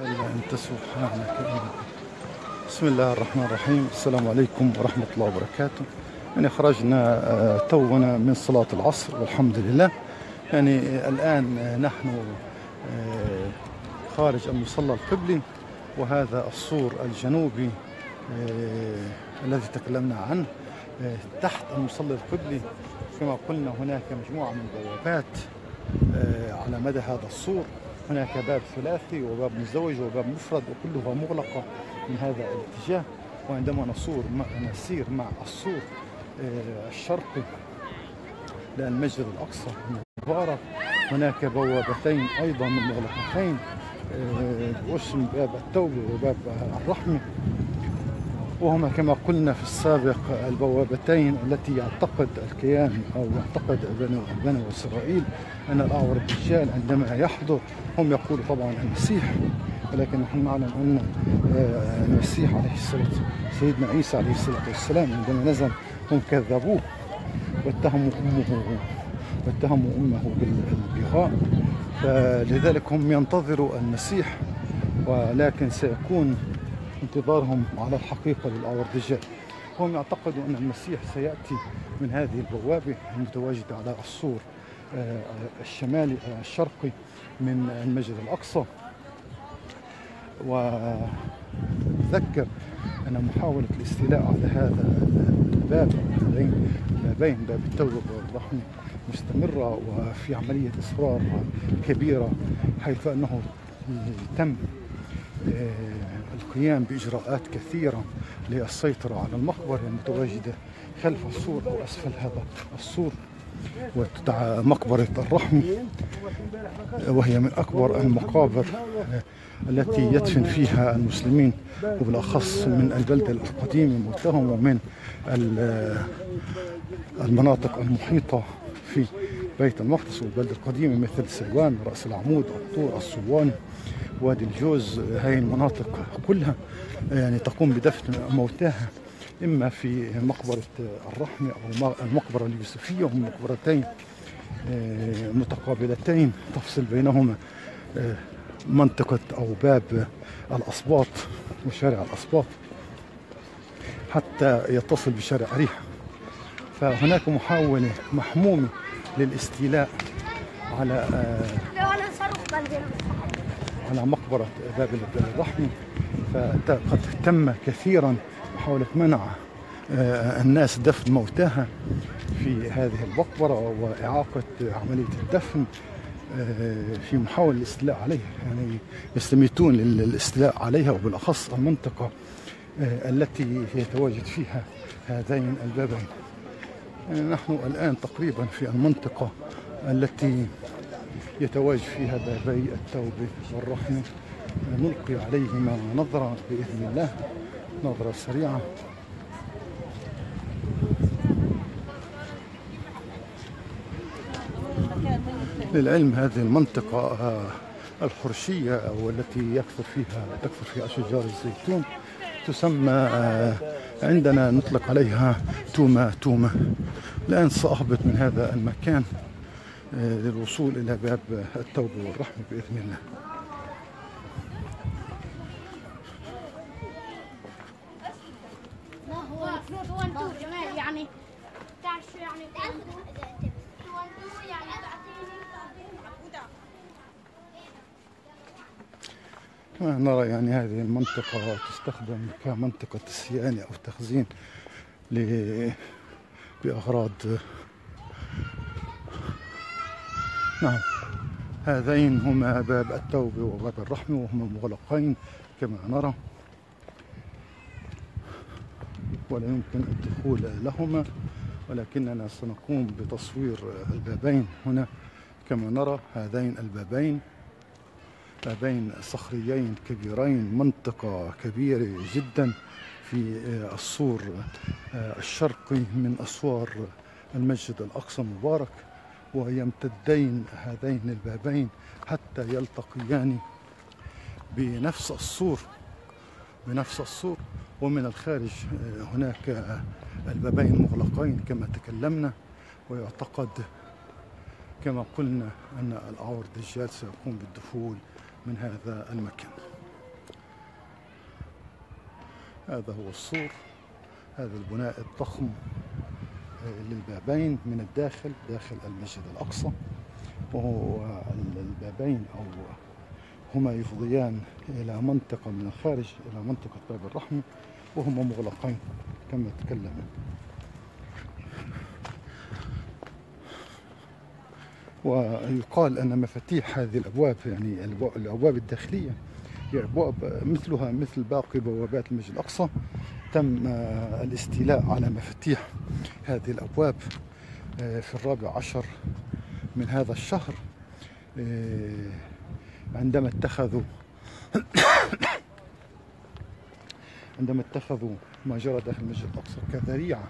إلا أنت سبحانك بسم الله الرحمن الرحيم. السلام عليكم ورحمة الله وبركاته. يعني خرجنا آه، تونا من صلاة العصر والحمد لله. يعني الآن آه، نحن آه، خارج المصلى القبلي وهذا السور الجنوبي الذي تكلمنا عنه تحت المصلى القبلي. كما قلنا هناك مجموعة من البوابات على مدى هذا السور. هناك باب ثلاثي وباب مزدوج وباب مفرد وكلها مغلقة من هذا الاتجاه. وعندما نصور نسير مع السور آه، الشرقي للمسجد الأقصى المبارك هناك بوابتين أيضا مغلقتين باسم آه، باب التوبة وباب الرحمة. وهما كما قلنا في السابق البوابتين التي يعتقد الكيان أو يعتقد بنو بنو إسرائيل أن الاعور الدجال عندما يحضر هم يقولوا طبعا المسيح ولكن نحن نعلم أن آه، المسيح عليه الصلاة سيدنا عيسى عليه الصلاة والسلام عندما نزل هم كذبوه واتهموا أمه واتهموا أمه بالبغاء فلذلك هم ينتظروا المسيح ولكن سيكون انتظارهم على الحقيقة للأور دجال هم يعتقدوا أن المسيح سيأتي من هذه البوابة المتواجدة على السور آه، الشمالي آه، الشرقي من المسجد الأقصى. وذكر أن محاولة الاستيلاء على هذا الباب هذين بابين باب التوبة والرحمة مستمرة وفي عملية إصرار كبيرة حيث أنه تم آه، القيام بإجراءات كثيرة للسيطرة على المقبرة المتواجدة خلف السور أو أسفل هذا السور وتدعى مقبرة الرحم وهي من أكبر المقابر التي يدفن فيها المسلمين وبالأخص من البلدة القديمة موتهم ومن المناطق المحيطة في بيت المقدس والبلدة القديمة مثل سلوان رأس العمود الطور الصوان وادي الجوز هاي المناطق كلها يعني تقوم بدفن موتاها. إما في مقبرة الرحمة أو المقبرة اليوسفية هم مقبرتين آه، متقابلتين تفصل بينهما آه، منطقة أو باب الأصباط وشارع الأصباط حتى يتصل بشارع ريحة فهناك محاولة محمومة للاستيلاء على آه، على مقبرة باب الرحمة فقد تم كثيرا محاولة منع آه، الناس دفن موتاها في هذه المقبرة وإعاقة عملية الدفن آه، في محاولة الاستيلاء عليها. يعني يستميتون للاستيلاء عليها وبالأخص المنطقة التي يتواجد فيها هذين البابين. نحن الآن تقريبا في المنطقة التي يتواجد فيها بابي التوبة والرحمة نلقي عليهما نظرة بإذن الله. نظرة سريعة. للعلم هذه المنطقة الحرشية والتي يكثر فيها تكثر فيها أشجار الزيتون. تسمى عندنا نطلق عليها توما توما. الآن سأهبط من هذا المكان آه، للوصول إلى باب التوبة والرحمة بإذن الله يعني نرى يعني هذه المنطقة تستخدم كمنطقة صيانة أو تخزين بأغراض. نعم هذين هما باب التوبة وباب الرحمة وهما مغلقين كما نرى. ولا يمكن الدخول لهما ولكننا سنقوم بتصوير البابين هنا. كما نرى هذين البابين بين صخريين كبيرين منطقة كبيرة جدا في السور الشرقي من أسوار المسجد الأقصى المبارك ويمتدين هذين البابين حتى يلتقيان بنفس السور بنفس السور. ومن الخارج هناك البابين مغلقين كما تكلمنا. ويعتقد كما قلنا أن الأعور الدجال سيقوم بالدخول من هذا المكان. هذا هو السور هذا البناء الضخم آه، للبابين من الداخل داخل المسجد الأقصى. وهو البابين أو هما يفضيان إلى منطقة من الخارج إلى منطقة باب الرحمة وهما مغلقين كما تكلمنا. ويقال أن مفاتيح هذه الأبواب يعني الأبواب الداخلية هي أبواب مثلها مثل باقي بوابات المسجد الأقصى. تم آه، الاستيلاء على مفاتيح هذه الأبواب آه، في الرابع عشر من هذا الشهر آه، عندما اتخذوا عندما اتخذوا ما جرى داخل المسجد الأقصى كذريعة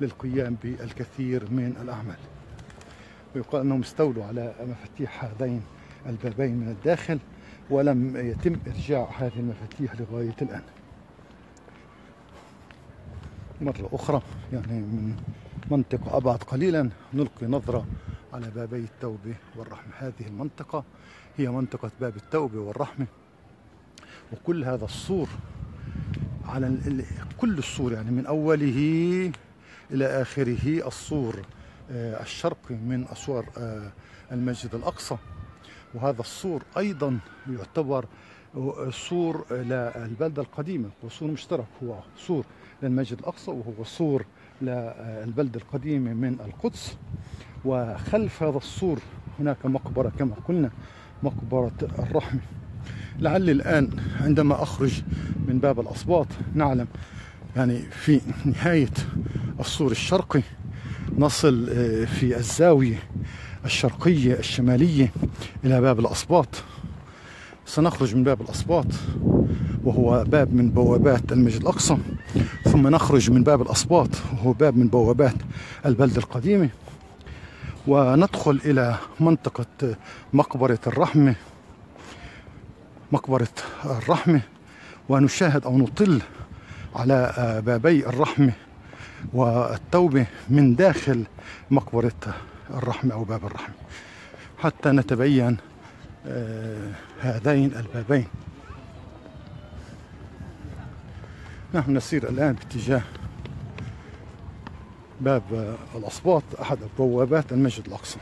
للقيام بالكثير من الأعمال. ويقال أنهم استولوا على مفاتيح هذين البابين من الداخل ولم يتم إرجاع هذه المفاتيح لغاية الآن. مرة أخرى يعني من منطقة أبعد قليلا نلقي نظرة على بابي التوبة والرحمة. هذه المنطقة هي منطقة باب التوبة والرحمة. وكل هذا السور على كل السور يعني من أوله إلى آخره السور الشرقي من أسوار آه، المسجد الأقصى. وهذا السور أيضا يعتبر سور للبلدة القديمة وسور مشترك. هو سور للمسجد الأقصى وهو سور للبلدة القديمة من القدس. وخلف هذا السور هناك مقبرة كما قلنا مقبرة الرحمة. لعلي الآن عندما أخرج من باب الأصباط نعلم يعني في نهاية السور الشرقي نصل آه، في الزاوية الشرقية الشمالية إلى باب الأصباط سنخرج من باب الأصباط وهو باب من بوابات المسجد الأقصى. ثم نخرج من باب الأصباط وهو باب من بوابات البلدة القديمة. وندخل إلى منطقة مقبرة الرحمة. مقبرة الرحمة. ونشاهد أو نطل على بابي الرحمة. والتوبة من داخل مقبرة الرحمة أو باب الرحمة حتى نتبين آه، هذين البابين. نحن نسير الآن باتجاه باب الأصباط أحد بوابات المسجد الأقصى.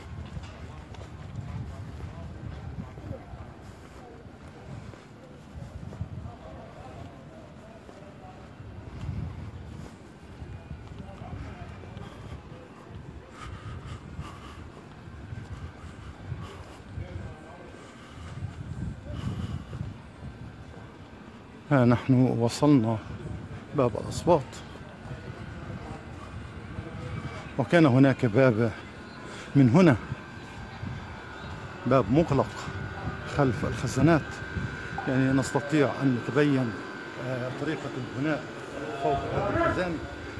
ها نحن وصلنا باب الأصوات. وكان هناك باب من هنا باب مغلق خلف الخزانات. يعني نستطيع أن نتبين آه، طريقة البناء فوق هذا الخزان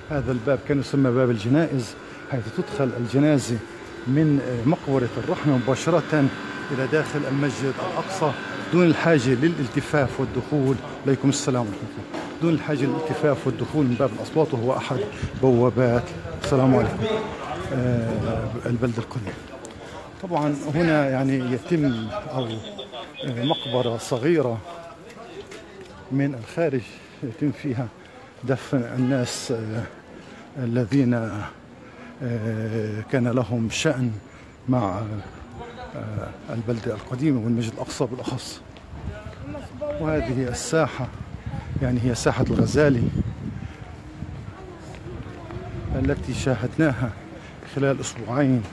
هذا الباب كان يسمى باب الجنائز حيث تدخل الجنازة من آه، مقبرة الرحمة مباشرة إلى داخل المسجد الأقصى دون الحاجة للالتفاف والدخول. عليكم السلام ورحمة الله. دون الحاجة للالتفاف والدخول من باب الأصوات وهو أحد بوابات. السلام عليكم. آه البلدة القديمة طبعا هنا يعني يتم أو آه، مقبرة صغيرة من الخارج يتم فيها دفن الناس آه الذين آه كان لهم شأن مع البلدة القديمة والمسجد الأقصى بالأخص. وهذه الساحة يعني هي ساحة الغزالي التي شاهدناها خلال أسبوعين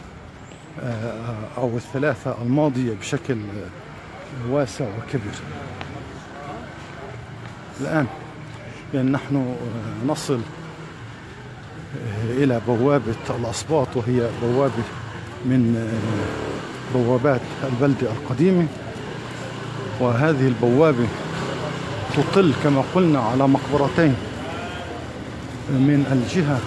آه، أو الثلاثة الماضية بشكل واسع وكبير. الآن يعني نحن نصل إلى بوابة الأصباط وهي بوابة من بوابات البلدة القديمة وهذه البوابة تطل كما قلنا على مقبرتين من الجهة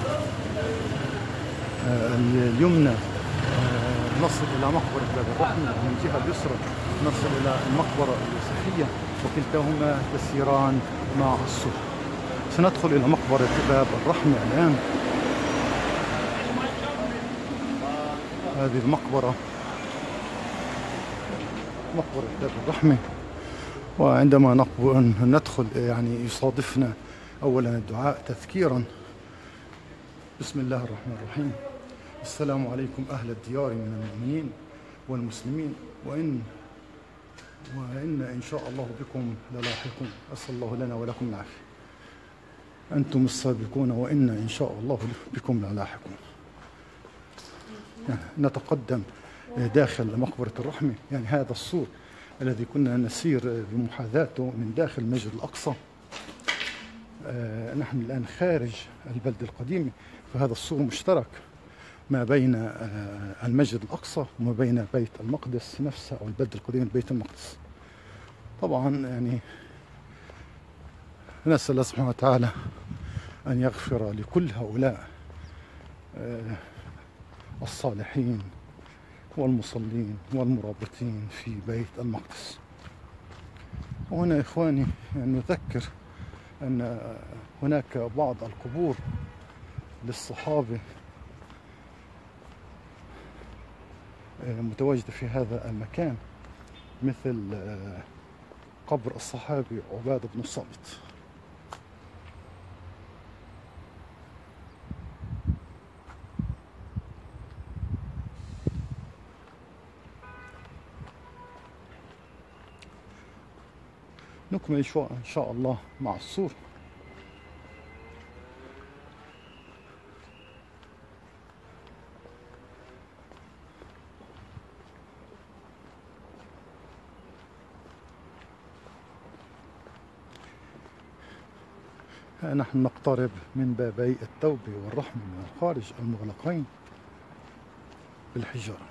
آه، اليمنى آه، نصل إلى مقبرة باب الرحمة ومن الجهة اليسرى نصل إلى المقبرة اليوسفية وكلتاهما تسيران مع السوق. سندخل إلى مقبرة باب الرحمة الآن. هذه المقبرة مقبرة باب الرحمة. وعندما ندخل يعني يصادفنا أولا الدعاء تذكيرا. بسم الله الرحمن الرحيم. السلام عليكم أهل الديار من المؤمنين والمسلمين. وإن وإن إن شاء الله بكم للاحقون. أسأل الله لنا ولكم العافية. أنتم السابقون وإن إن شاء الله بكم للاحقون. نتقدم. داخل مقبرة الرحمة يعني هذا السور الذي كنا نسير بمحاذاته من داخل المسجد الأقصى. آه، نحن الآن خارج البلدة القديمة فهذا السور مشترك ما بين آه، المسجد الأقصى وما بين بيت المقدس نفسه أو البلدة القديمة بيت المقدس. طبعا يعني نسأل الله سبحانه وتعالى أن يغفر لكل هؤلاء آه، الصالحين. والمصلين والمرابطين في بيت المقدس. وهنا إخواني نذكر أن هناك بعض القبور للصحابة آه، متواجدة في هذا المكان مثل آه، قبر الصحابي عبادة بن الصامت. نكمل شو إن شاء الله مع السور نحن نقترب من بابي التوبة والرحمة من الخارج المغلقين بالحجارة.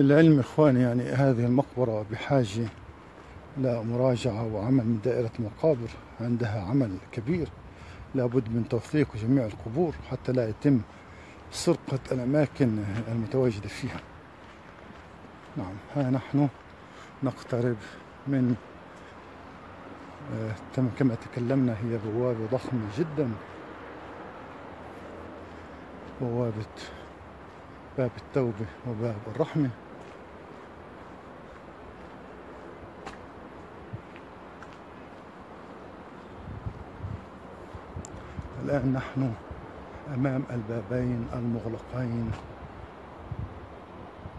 للعلم إخواني يعني هذه المقبرة بحاجة لمراجعة وعمل من دائرة المقابر عندها عمل كبير لابد من توثيق جميع القبور حتى لا يتم سرقة الأماكن المتواجدة فيها. نعم ها نحن نقترب من آه، كما تكلمنا هي بوابة ضخمة جدا. بوابة باب التوبة وباب الرحمة. الآن نحن أمام البابين المغلقين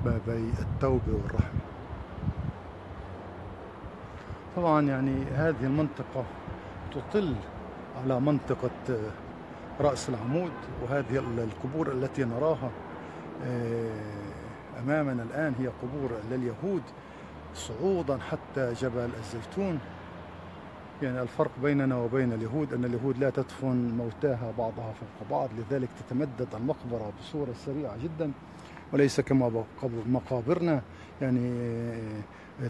بابي التوبة والرحمة طبعا يعني هذه المنطقة تطل على منطقة رأس العمود وهذه القبور التي نراها آه، أمامنا الآن هي قبور لليهود صعودا حتى جبل الزيتون. يعني الفرق بيننا وبين اليهود أن اليهود لا تدفن موتاها بعضها فوق بعض لذلك تتمدد المقبرة بصورة سريعة جدا وليس كما مقابرنا. يعني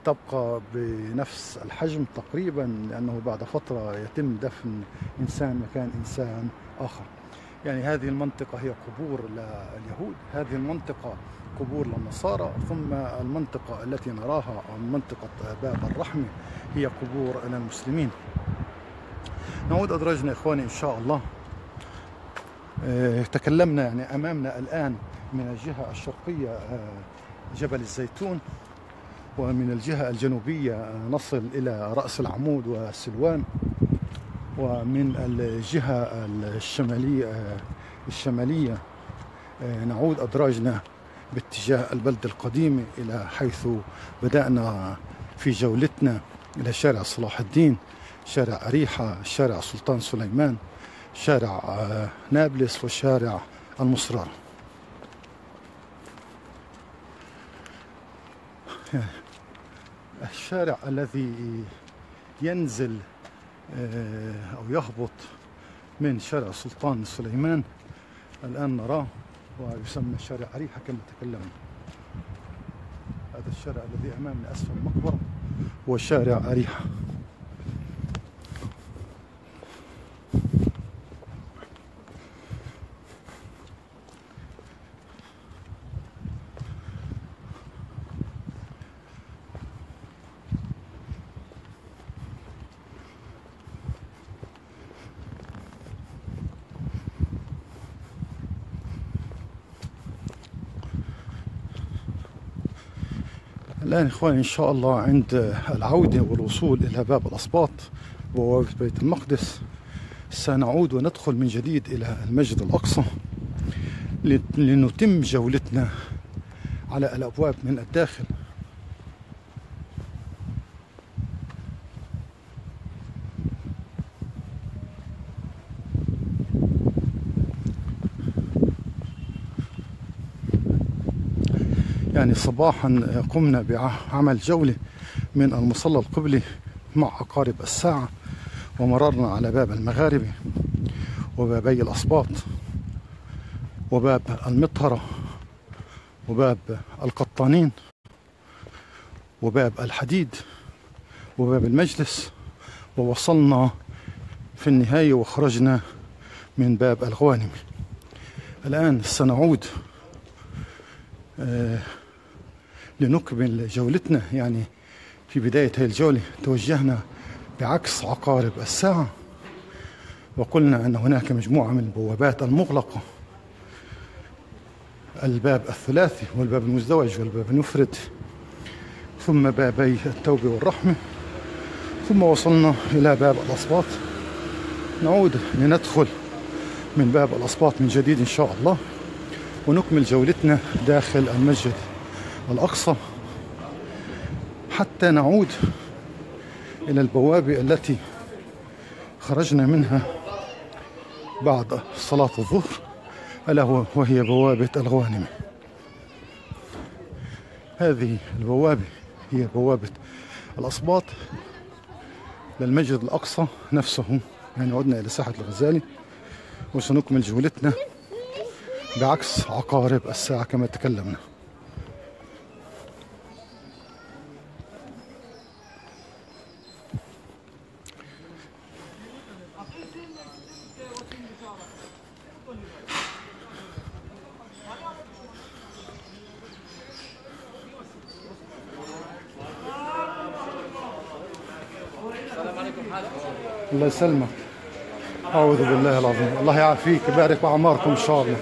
تبقى بنفس الحجم تقريبا لأنه بعد فترة يتم دفن إنسان مكان إنسان آخر. يعني هذه المنطقة هي قبور لليهود. هذه المنطقة قبور للنصارى ثم المنطقة التي نراها منطقة باب الرحمة هي قبور للمسلمين نعود أدرجنا إخواني إن شاء الله. آه، تكلمنا يعني أمامنا الآن من الجهة الشرقية آه، جبل الزيتون ومن الجهة الجنوبية نصل إلى رأس العمود وسلوان ومن الجهة الشمالية الشمالية آه، نعود أدراجنا باتجاه البلدة القديمة إلى حيث بدأنا في جولتنا إلى شارع صلاح الدين شارع أريحة شارع سلطان سليمان شارع آه، نابلس وشارع المصرار. الشارع الذي ينزل آه، أو يهبط من شارع سلطان سليمان الآن نراه. ويسمى شارع أريحة كما تكلمنا. هذا الشارع الذي أمامنا أسفل المقبرة هو شارع أريحة الآن إخواني إن شاء الله عند العودة والوصول إلى باب الأسباط بوابة بيت المقدس سنعود وندخل من جديد إلى المسجد الأقصى لنتم جولتنا على الأبواب من الداخل. يعني صباحا قمنا بعمل جولة من المصلى القبلي مع عقارب الساعة ومررنا على باب المغاربة وبابي الأسباط وباب المطهرة وباب القطانين وباب الحديد وباب المجلس ووصلنا في النهاية وخرجنا من باب الغوانم. الآن سنعود آه لنكمل جولتنا. يعني في بداية هذه الجولة توجهنا بعكس عقارب الساعة وقلنا أن هناك مجموعة من البوابات المغلقة. الباب الثلاثي والباب المزدوج والباب المفرد ثم بابي التوبة والرحمة ثم وصلنا إلى باب الأصباط نعود لندخل من باب الأصباط من جديد إن شاء الله ونكمل جولتنا داخل المسجد. الأقصى حتى نعود إلى البوابة التي خرجنا منها بعد صلاة الظهر ألا وهي بوابة الغوانم هذه البوابة هي بوابة الأصباط للمسجد الأقصى نفسه. يعني عدنا إلى ساحة الغزالي وسنكمل جولتنا بعكس عقارب الساعة كما تكلمنا. الله يسلمك. أعوذ بالله العظيم. الله يعافيك يبارك بأعماركم إن شاء الله.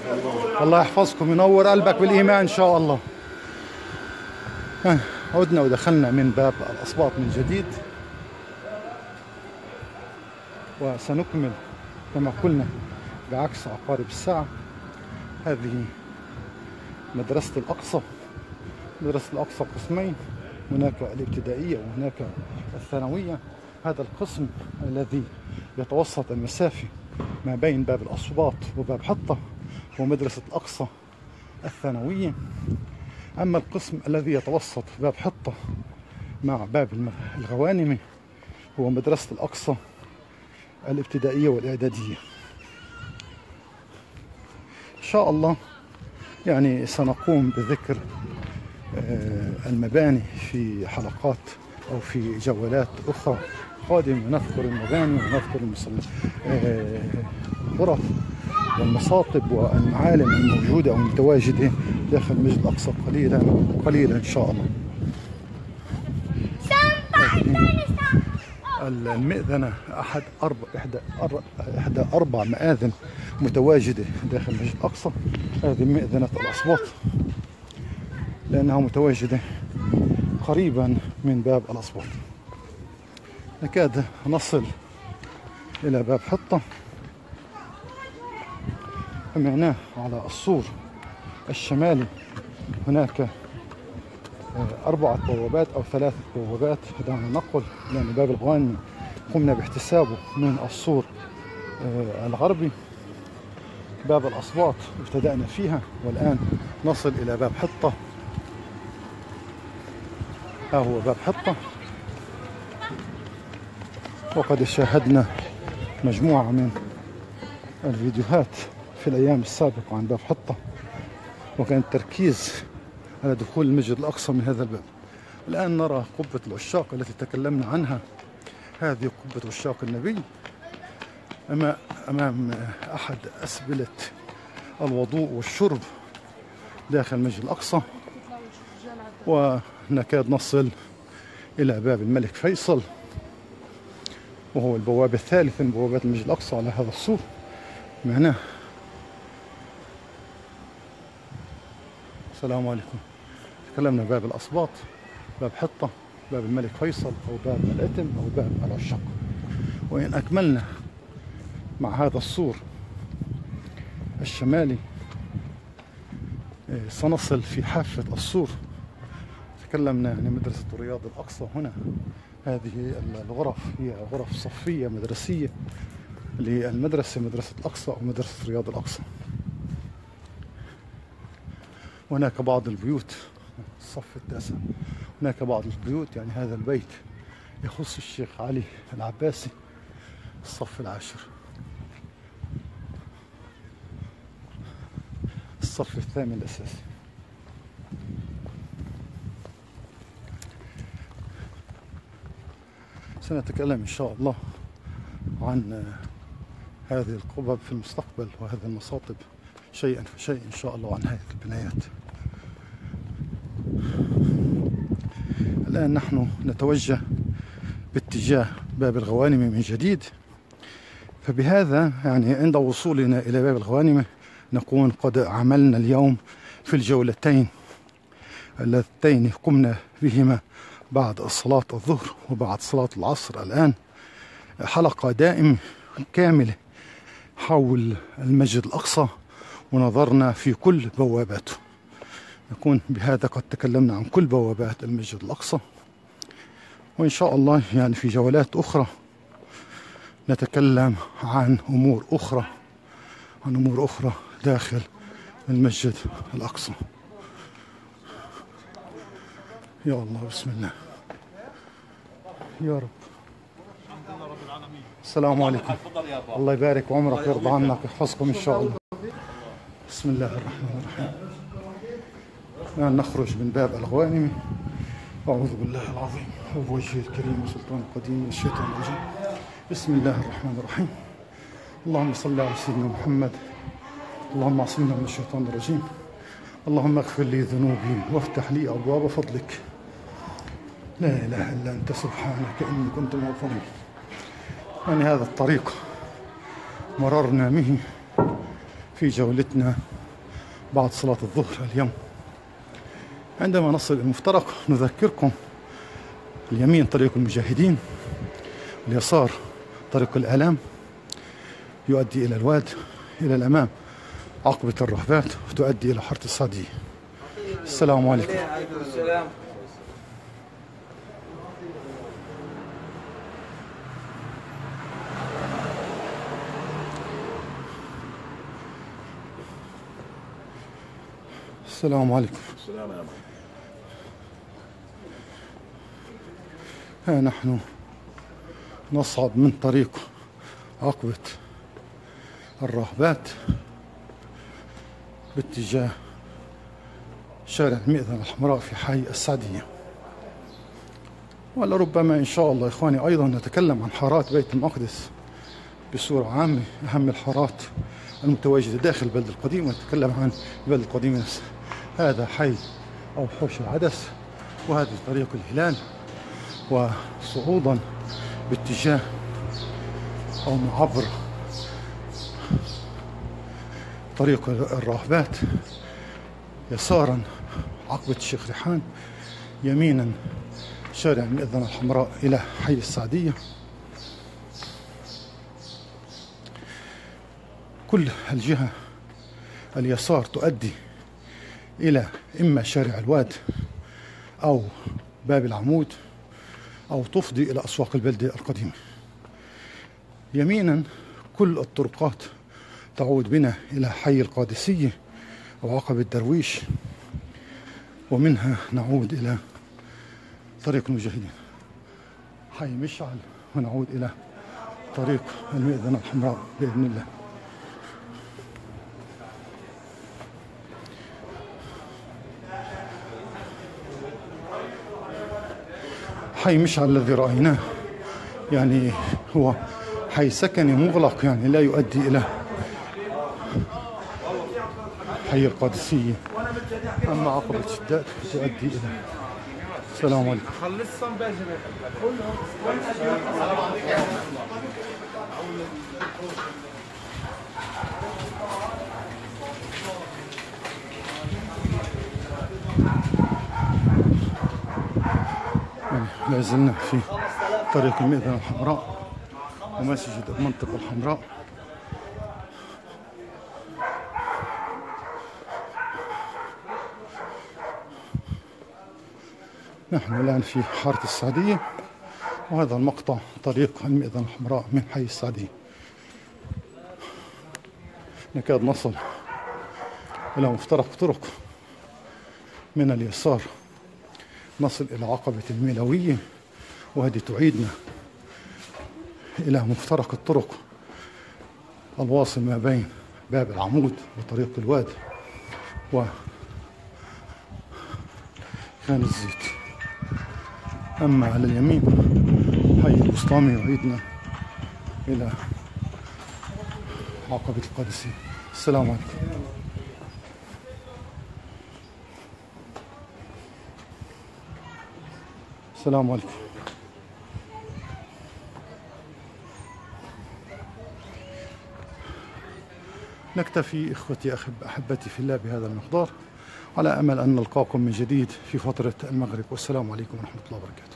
الله يحفظكم ينور قلبك بالإيمان إن شاء الله. عدنا ودخلنا من باب الأصباط من جديد. وسنكمل كما قلنا. بعكس عقارب الساعة هذه مدرسة الأقصى. مدرسة الأقصى قسمين هناك الابتدائية وهناك الثانوية. هذا القسم الذي يتوسط المسافة ما بين باب الأصباط وباب حطة هو مدرسة الأقصى الثانوية. أما القسم الذي يتوسط باب حطة مع باب الغوانمة هو مدرسة الأقصى الابتدائية والإعدادية. شاء الله يعني سنقوم بذكر آه، المباني في حلقات أو في جولات أخرى. قادمة نذكر المباني ونذكر الغرف آه، والمصاطب والمعالم الموجودة أو المتواجدة داخل المسجد الأقصى قليلا قليلا إن شاء الله. المئذنة أحد أربع إحدى إحدى أربع مآذن متواجدة داخل المسجد الأقصى. هذه مئذنة الأصوات لأنها متواجدة قريبا من باب الأصوات نكاد نصل إلى باب حطة. سمعناه على السور الشمالي هناك آه، أربعة بوابات أو ثلاثة بوابات. دعنا نقل لأن باب الغواني قمنا باحتسابه من السور آه، الغربي. باب الأصوات ابتدأنا فيها والآن نصل إلى باب حطة. ها هو باب حطة. وقد شاهدنا مجموعة من الفيديوهات في الأيام السابقة عن باب حطة وكان التركيز على دخول المسجد الأقصى من هذا الباب. الآن نرى قبة العشاق التي تكلمنا عنها. هذه قبة عشاق النبي أمام أحد أسبلة الوضوء والشرب داخل المسجد الأقصى ونكاد نصل إلى باب الملك فيصل وهو البوابة الثالثة من بوابات المسجد الأقصى على هذا السور. معناه السلام عليكم. تكلمنا باب الأصباط باب حطة باب الملك فيصل أو باب الأتم أو باب العشاق وإن أكملنا مع هذا السور الشمالي إيه، سنصل في حافة السور. تكلمنا يعني مدرسة رياض الأقصى هنا. هذه الغرف هي غرف صفية مدرسية للمدرسة مدرسة الأقصى أو مدرسة رياض الأقصى. هناك بعض البيوت الصف التاسع. هناك بعض البيوت يعني هذا البيت يخص الشيخ علي العباسي الصف العاشر. الصف الثامن الأساسي. سنتكلم إن شاء الله عن هذه القبب في المستقبل وهذه المصاطب شيئا فشيء إن شاء الله عن هذه البنايات. الآن نحن نتوجه باتجاه باب الغوانم من جديد. فبهذا يعني عند وصولنا إلى باب الغوانم نكون قد عملنا اليوم في الجولتين اللتين قمنا بهما بعد صلاة الظهر وبعد صلاة العصر. الآن حلقة دائم كاملة حول المسجد الأقصى ونظرنا في كل بواباته نكون بهذا قد تكلمنا عن كل بوابات المسجد الأقصى. وإن شاء الله يعني في جولات أخرى نتكلم عن أمور أخرى عن أمور أخرى داخل المسجد الأقصى. يا الله بسم الله. يا رب. السلام عليكم. الله يبارك عمرك ويرضى عنك ويحفظكم إن شاء الله. بسم الله الرحمن الرحيم. الآن نخرج من باب الغوانم. أعوذ بالله العظيم. وبوجهه الكريم وسلطان القديم الشيطان الرجيم. بسم الله الرحمن الرحيم. اللهم صل على سيدنا محمد اللهم اعصمنا من الشيطان الرجيم. اللهم اغفر لي ذنوبي وافتح لي أبواب فضلك. لا إله إلا أنت سبحانك إني كنت من الظالمين. يعني هذا الطريق مررنا به في جولتنا بعد صلاة الظهر اليوم. عندما نصل المفترق نذكركم اليمين طريق المجاهدين اليسار طريق الآلام يؤدي إلى الواد إلى الأمام. عقبة الرهبات تؤدي إلى حارة الصادية السلام عليكم السلام عليكم. السلام عليكم. ها نحن نصعد من طريق عقبة الرهبات. باتجاه شارع المئذنة الحمراء في حي السعدية. ولربما إن شاء الله إخواني أيضا نتكلم عن حارات بيت المقدس بصورة عامة أهم الحارات المتواجدة داخل البلد القديم ونتكلم عن البلد القديم نفسه. هذا حي أو حوش العدس وهذه طريق الهلال وصعودا باتجاه أو عبر طريق الراهبات يسارا عقبة الشيخ ريحان يمينا شارع المئذنة الحمراء إلى حي السعدية. كل الجهة اليسار تؤدي إلى إما شارع الواد أو باب العمود أو تفضي إلى أسواق البلدة القديمة. يمينا كل الطرقات تعود بنا إلى حي القادسية أو عقب الدرويش ومنها نعود إلى طريق المجاهدين. حي مشعل ونعود إلى طريق المئذنة الحمراء بإذن الله. حي مشعل الذي رأيناه يعني هو حي سكني مغلق يعني لا يؤدي إلى حي القادسية أما عقبة شداد تؤدي إلى السلام عليكم. لا زلنا في طريق المئذنة الحمراء ومسجد المنطقة الحمراء. نحن الآن في حارة السعدية وهذا المقطع طريق المئذنة الحمراء من حي السعدية. نكاد نصل إلى مفترق طرق من اليسار. نصل إلى عقبة الميلوية وهذه تعيدنا إلى مفترق الطرق الواصل ما بين باب العمود وطريق الواد و كان الزيت. أما على اليمين حي البسطامي يعيدنا إلى عقبة القادسية. السلام عليكم. السلام عليكم. نكتفي إخوتي أحب أحبتي في الله بهذا المقدار على أمل أن نلقاكم من جديد في فترة المغرب. والسلام عليكم ورحمة الله وبركاته.